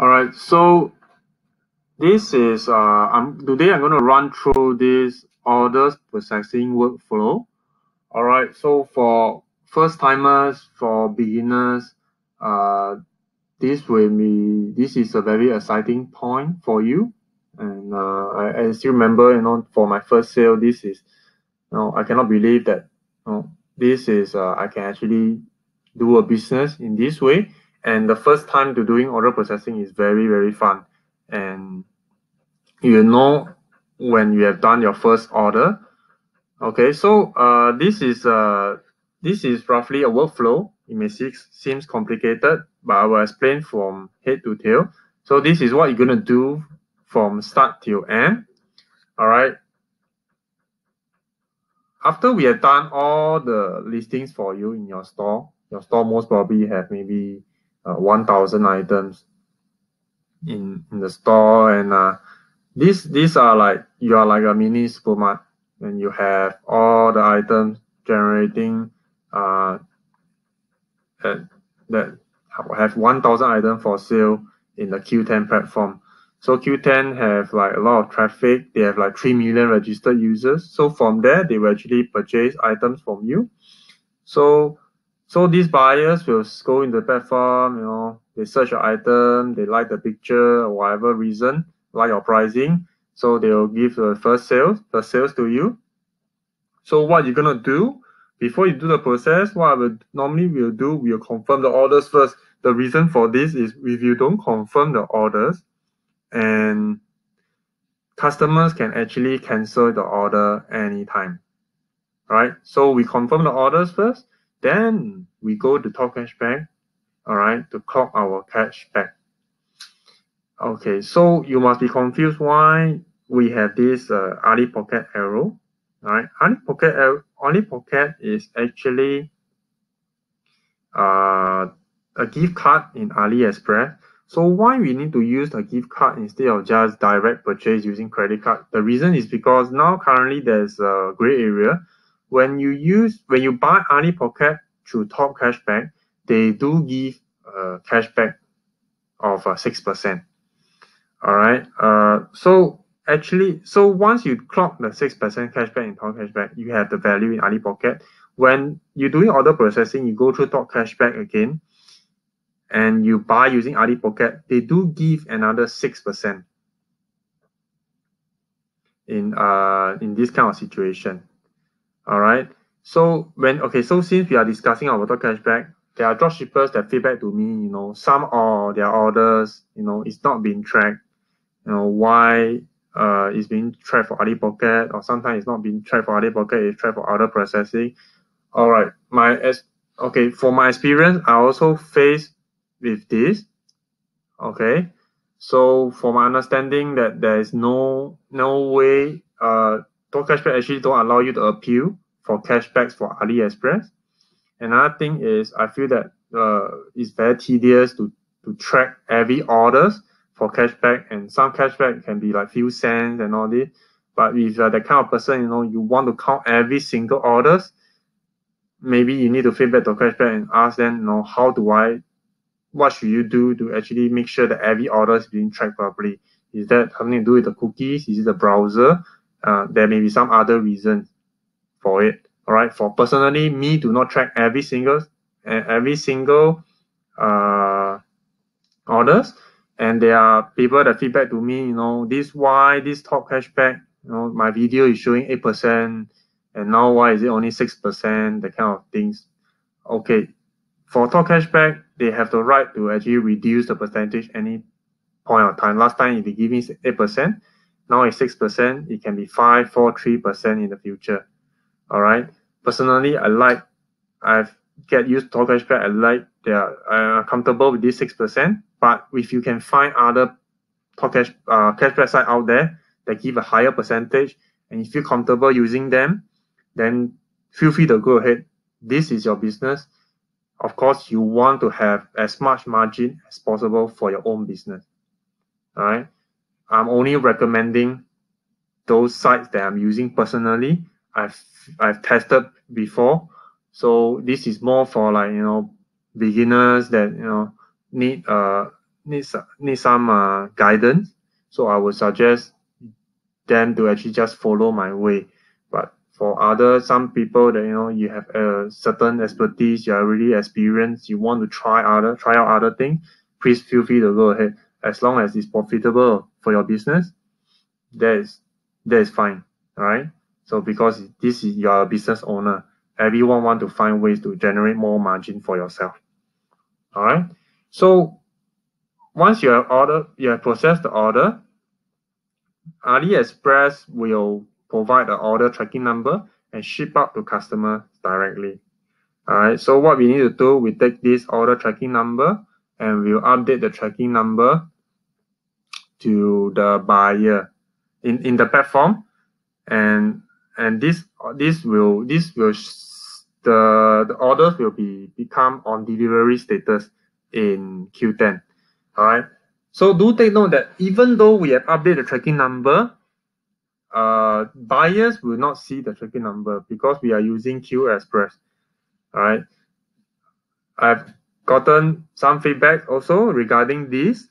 All right, so this is, uh, I'm, today I'm going to run through this orders processing workflow. All right, so for first timers, for beginners, uh, this will be, this is a very exciting point for you. And uh, I, I still remember, you know, for my first sale, this is, you know, I cannot believe that, you know, this is, uh, I can actually do a business in this way and the first time to doing order processing is very very fun. And you know when you have done your first order. Okay so uh, this is uh, this is roughly a workflow. It may seem seems complicated but i will explain from head to tail. So this is what you're going to do from start till end. All right after we have done all the listings for you in your store your store most probably have maybe uh, 1000 items in, in the store. And uh, these these are like you are like a mini supermarket and you have all the items generating uh, that, that have 1000 items for sale in the Qoo10 platform. So Qoo10 have like a lot of traffic. They have like 3 million registered users. So from there they will actually purchase items from you. So so these buyers will go in the platform, you know, they search your item, they like the picture or whatever reason, like your pricing. So they will give the first sales, the sales to you. So what you're gonna do before you do the process, what I would normally will do, we'll confirm the orders first. The reason for this is if you don't confirm the orders and customers can actually cancel the order anytime. Right? So we confirm the orders first then we go to top cashback, all right, to clock our cashback. Okay, so you must be confused why we have this uh, Ali Pocket arrow. All right, Ali Pocket Ali Pocket is actually uh, a gift card in AliExpress. So why we need to use a gift card instead of just direct purchase using credit card? The reason is because now currently there's a gray area when you use when you buy Ali Pocket through Top Cashback, they do give a cashback of uh, six percent. All right. Uh, so actually, so once you clock the six percent cashback in Top Cashback, you have the value in Ali Pocket. When you're doing order processing, you go through Top Cashback again, and you buy using Ali Pocket, they do give another six percent in uh in this kind of situation. All right. So when okay, so since we are discussing about cashback, there are dropshippers that feedback to me, you know, some of their orders, you know, it's not being tracked. You know, why uh it's being tracked for Ali Pocket or sometimes it's not being tracked for Ali Pocket, it's tracked for other processing. All right. My as okay, for my experience, I also face with this. Okay. So for my understanding that there is no no way uh Top Cashback actually don't allow you to appeal for cashbacks for AliExpress. Another thing is I feel that uh, it's very tedious to, to track every orders for cashback and some cashback can be like few cents and all this. But if you're the kind of person, you know, you want to count every single orders, maybe you need to feedback to cashback and ask them, you know, how do I, what should you do to actually make sure that every order is being tracked properly? Is that something to do with the cookies? Is it the browser? Uh, there may be some other reasons for it. All right. For personally, me do not track every single every single uh, orders, and there are people that feedback to me. You know, this why this top cashback. You know, my video is showing eight percent, and now why is it only six percent? The kind of things. Okay, for top cashback, they have the right to actually reduce the percentage any point of time. Last time, they give me eight percent, now it's 6%. It can be 5, 4, 3% in the future. All right. Personally, I like, I've get used to cashback. I like they are uh, comfortable with this 6%. But if you can find other cash, uh, cashback site out there that give a higher percentage and you feel comfortable using them, then feel free to go ahead. This is your business. Of course, you want to have as much margin as possible for your own business. All right. I'm only recommending those sites that I'm using personally. I've I've tested before, so this is more for like you know beginners that you know need uh need need some uh, guidance. So I would suggest them to actually just follow my way. But for other some people that you know you have a certain expertise, you are really experienced, you want to try other try out other things, please feel free to go ahead. As long as it's profitable for your business, that is that is fine. right? So because this is your business owner, everyone want to find ways to generate more margin for yourself. All right. So once you have order, you have processed the order, AliExpress will provide the order tracking number and ship out to customer directly. All right. So what we need to do, we take this order tracking number and we'll update the tracking number to the buyer in, in the platform. And and this this will this will the the orders will be become on delivery status in Qoo10 All right. So do take note that even though we have updated the tracking number, uh, buyers will not see the tracking number because we are using Qxpress. All right. I've gotten some feedback also regarding this.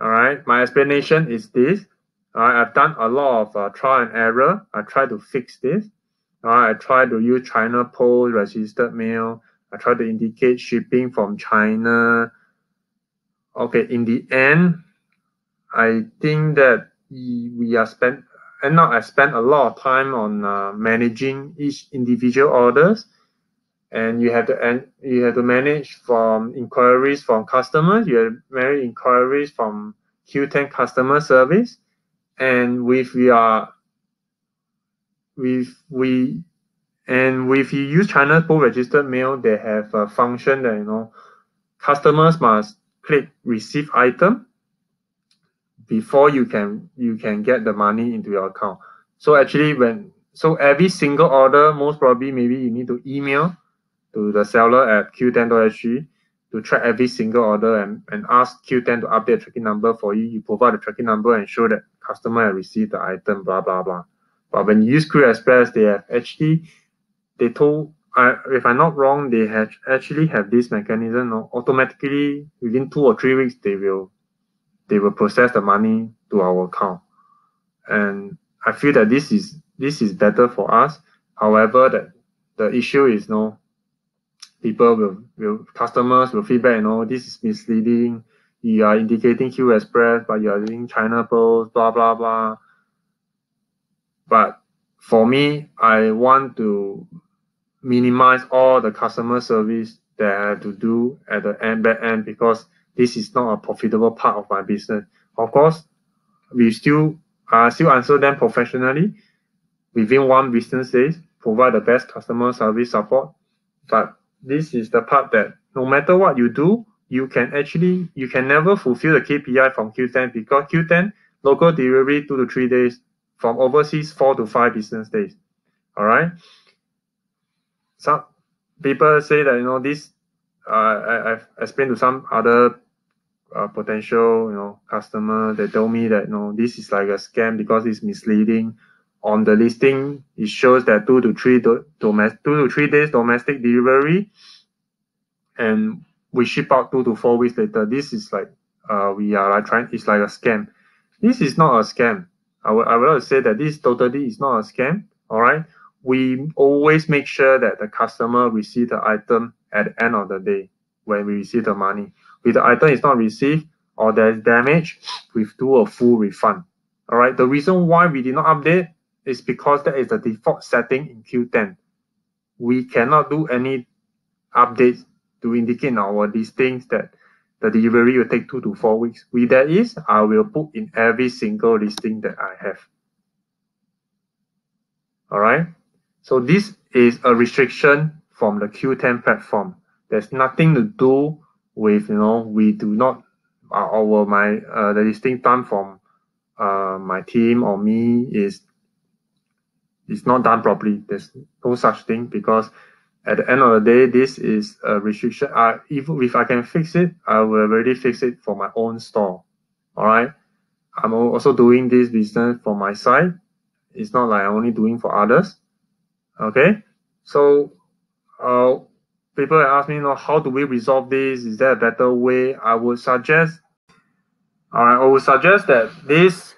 All right. My explanation is this. I've done a lot of uh, trial and error. I try to fix this. I try to use China Post registered mail. I try to indicate shipping from China okay in the end i think that we are spent and now i spent a lot of time on uh, managing each individual orders and you have to and you have to manage from inquiries from customers you have many inquiries from Qoo10 customer service and with we are with we and if you use China Post registered mail, they have a function that you know customers must click receive item before you can you can get the money into your account. So actually when so every single order, most probably maybe you need to email to the seller at Qoo10.sg to track every single order and, and ask Qoo10 to update tracking number for you. You provide the tracking number and show that customer has received the item, blah blah blah. But when you use Qxpress, they have actually they told I, if I'm not wrong, they have actually have this mechanism. No? Automatically, within two or three weeks, they will they will process the money to our account, and I feel that this is this is better for us. However, that the issue is no people will will customers will feedback. You know, this is misleading. You are indicating Qxpress, but you are using China Post, blah blah blah. But for me, I want to minimize all the customer service that I have to do at the end back end because this is not a profitable part of my business. Of course, we still uh, still answer them professionally within one business days, provide the best customer service support. But this is the part that no matter what you do, you can actually you can never fulfill the KPI from Qoo10 because Qoo10 local delivery two to three days, from overseas four to five business days. All right some people say that you know this uh, I, I've explained to some other uh, potential you know customer they told me that you know this is like a scam because it's misleading on the listing it shows that two to three do, domestic two to three days domestic delivery and we ship out two to four weeks later this is like uh, we are like trying it's like a scam this is not a scam I would I would say that this totally is not a scam all right we always make sure that the customer receive the item at the end of the day when we receive the money. If the item is not received or there's damage, we do a full refund. All right. The reason why we did not update is because that is the default setting in Qoo10. We cannot do any updates to indicate in our listings that the delivery will take two to four weeks. With that is, I will put in every single listing that I have. All right. So this is a restriction from the Qoo10 platform. There's nothing to do with, you know, we do not, uh, our, my, uh, the listing done from uh, my team or me is, is not done properly. There's no such thing because at the end of the day, this is a restriction. I, if, if I can fix it, I will already fix it for my own store. All right. I'm also doing this business for my side. It's not like I'm only doing for others. Okay, so uh, people ask me, you know, how do we resolve this? Is there a better way? I would suggest All right, I would suggest that this,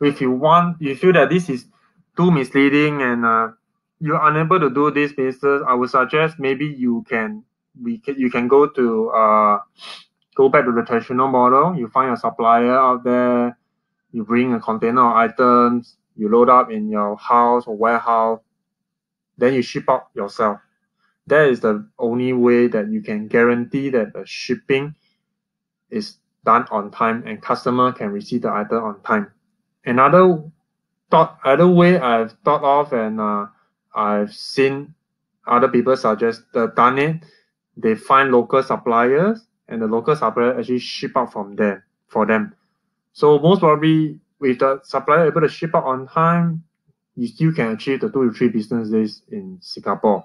if you want, you feel that this is too misleading and uh, you're unable to do this business, I would suggest maybe you can we can, you can go to uh, go back to the traditional model. You find a supplier out there, you bring a container of items, you load up in your house or warehouse, then you ship out yourself. That is the only way that you can guarantee that the shipping is done on time and customer can receive the item on time. Another thought, other way I've thought of and uh, I've seen other people suggest uh, done it. They find local suppliers and the local supplier actually ship out from there for them. So most probably with the supplier able to ship out on time, you still can achieve the two to three business days in Singapore.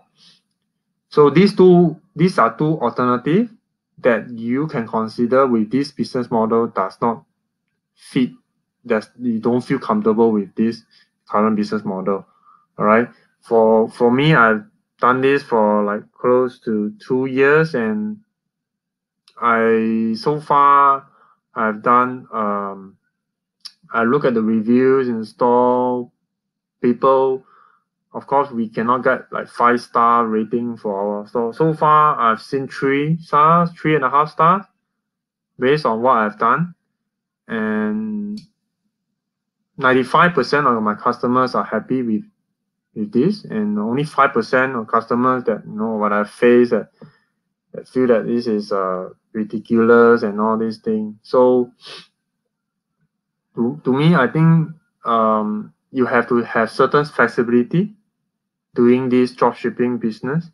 So these two, these are two alternatives that you can consider with this business model does not fit that you don't feel comfortable with this current business model. All right. For for me, I've done this for like close to two years and I so far I've done um I look at the reviews in store people of course we cannot get like five star rating for our store so far i've seen three stars three and a half stars based on what i've done and 95% of my customers are happy with with this and only 5% of customers that you know what i face that, that feel that this is uh, ridiculous and all these things so to, to me i think um, you have to have certain flexibility doing this drop shipping business,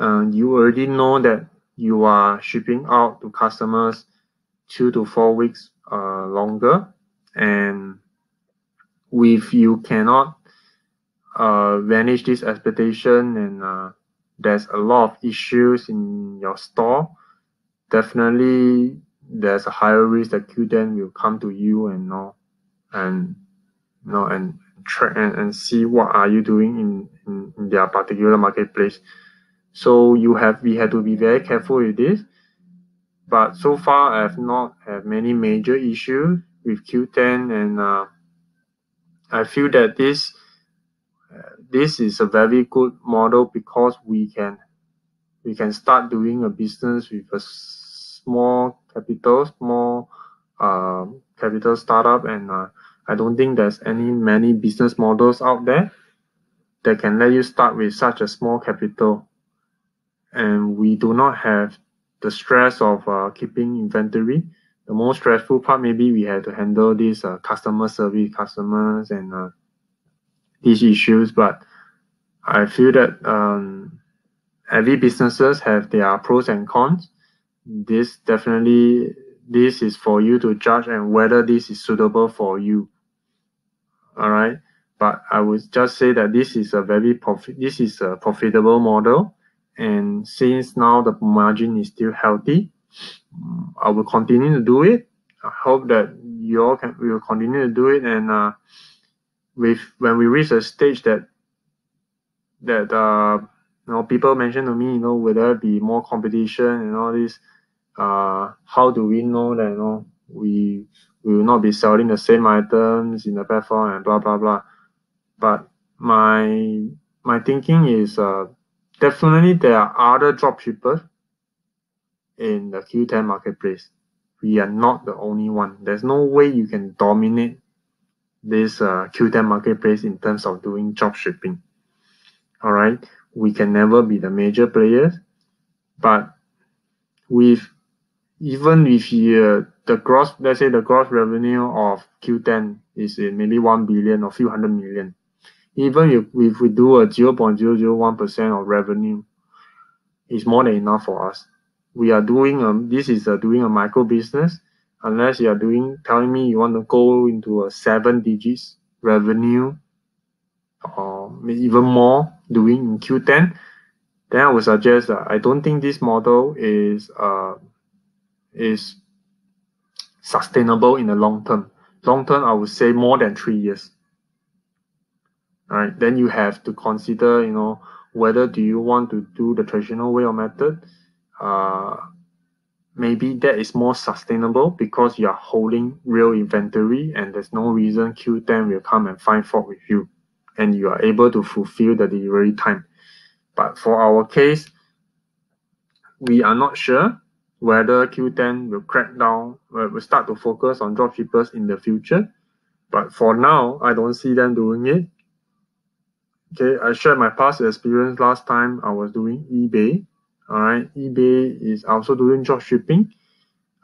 uh, you already know that you are shipping out to customers two to four weeks uh, longer. And if you cannot uh, manage this expectation and uh, there's a lot of issues in your store, definitely there's a higher risk that Qoo10 will come to you and know and you know and track and, and see what are you doing in, in, in their particular marketplace. So you have we have to be very careful with this. But so far I have not had many major issues with Qoo10 and uh, I feel that this uh, this is a very good model because we can we can start doing a business with a small capital, small uh, capital startup and uh, I don't think there's any many business models out there that can let you start with such a small capital. And we do not have the stress of uh, keeping inventory. The most stressful part maybe we had to handle these uh, customer service customers and uh, these issues. But I feel that um, every businesses have their pros and cons. This definitely this is for you to judge and whether this is suitable for you all right but i would just say that this is a very profit this is a profitable model and since now the margin is still healthy i will continue to do it i hope that you all can will continue to do it and uh, with when we reach a stage that that uh, you know people mention to me you know will there be more competition and all this uh, how do we know that you know we we will not be selling the same items in the platform and blah blah blah. But my my thinking is uh, definitely there are other dropshippers in the Qoo10 marketplace. We are not the only one. There's no way you can dominate this uh, Qoo10 marketplace in terms of doing drop shipping. All right, we can never be the major players, but with even if uh, the gross, let's say the gross revenue of Qoo10 is in maybe 1 billion or few hundred million, even if, if we do a 0.001% of revenue, it's more than enough for us. We are doing, a, this is a, doing a micro business, unless you are doing, telling me you want to go into a seven digits revenue or even more doing in Qoo10 then I would suggest that I don't think this model is uh, is sustainable in the long term. Long term, I would say more than three years. All right, then you have to consider, you know, whether do you want to do the traditional way or method. Uh, maybe that is more sustainable because you are holding real inventory and there's no reason Qoo10 will come and find fault with you and you are able to fulfill the delivery time. But for our case, we are not sure whether Qoo10 will crack down, will start to focus on dropshippers in the future. But for now, I don't see them doing it. Okay, I shared my past experience last time I was doing eBay all right, eBay is also doing drop shipping.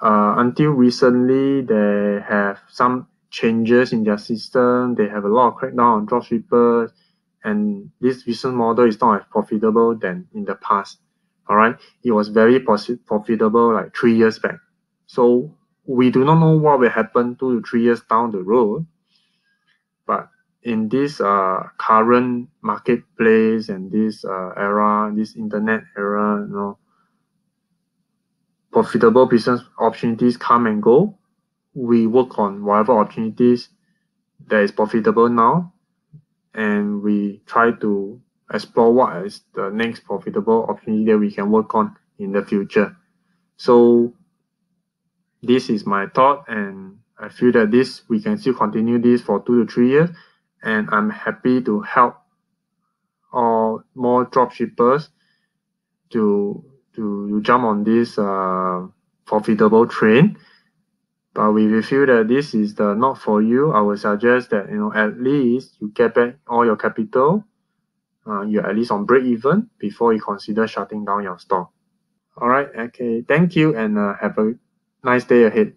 Uh, until recently, they have some changes in their system. They have a lot of crackdown on drop shippers, and this business model is not as profitable than in the past. All right, it was very profitable like three years back. So we do not know what will happen two to three years down the road, but in this uh, current marketplace and this uh, era, this internet era, you know, profitable business opportunities come and go. We work on whatever opportunities that is profitable now, and we try to explore what is the next profitable opportunity that we can work on in the future. So this is my thought, and I feel that this we can still continue this for two to three years and I'm happy to help all more dropshippers to to jump on this uh, profitable train. But if you feel that this is the not for you. I would suggest that you know at least you get back all your capital. Uh, you're at least on break even before you consider shutting down your store. All right. Okay. Thank you and uh, have a nice day ahead.